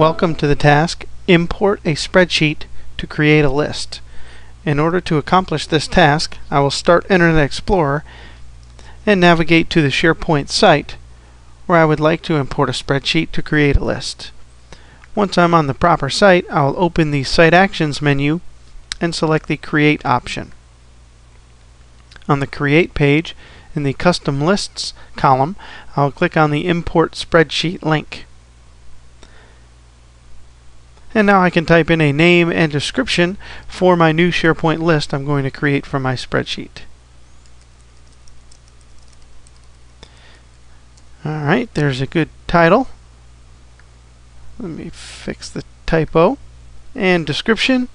Welcome to the task Import a spreadsheet to create a list. In order to accomplish this task, I will start Internet Explorer and navigate to the SharePoint site where I would like to import a spreadsheet to create a list. Once I'm on the proper site, I will open the Site Actions menu and select the Create option. On the Create page, in the Custom Lists column, I'll click on the Import Spreadsheet link. And now I can type in a name and description for my new SharePoint list I'm going to create for my spreadsheet. Alright, there's a good title. Let me fix the typo. And description.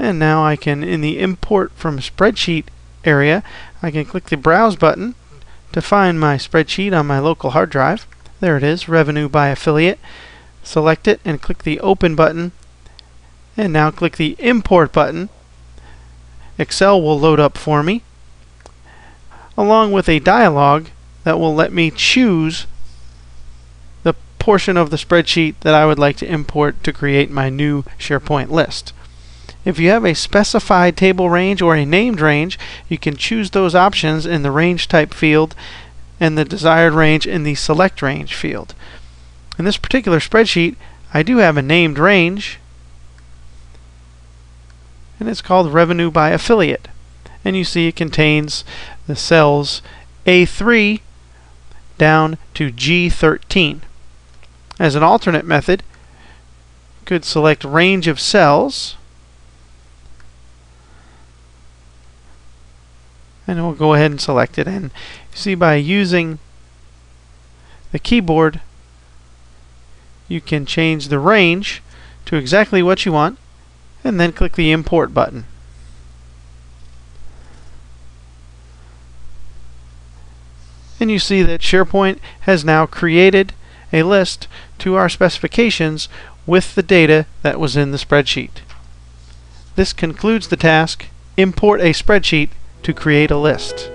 And now I can, in the import from spreadsheet area, I can click the browse button to find my spreadsheet on my local hard drive. There it is, revenue by affiliate. Select it and click the open button. And now click the import button. Excel will load up for me along with a dialog that will let me choose the portion of the spreadsheet that I would like to import to create my new SharePoint list. If you have a specified table range or a named range, you can choose those options in the range type field and the desired range in the select range field. In this particular spreadsheet, I do have a named range and it's called revenue by affiliate. And you see it contains the cells A3 down to G13. As an alternate method, could select range of cells and we'll go ahead and select it. And you see by using the keyboard you can change the range to exactly what you want and then click the import button. And you see that SharePoint has now created a list to our specifications with the data that was in the spreadsheet. This concludes the task. Import a spreadsheet to create a list.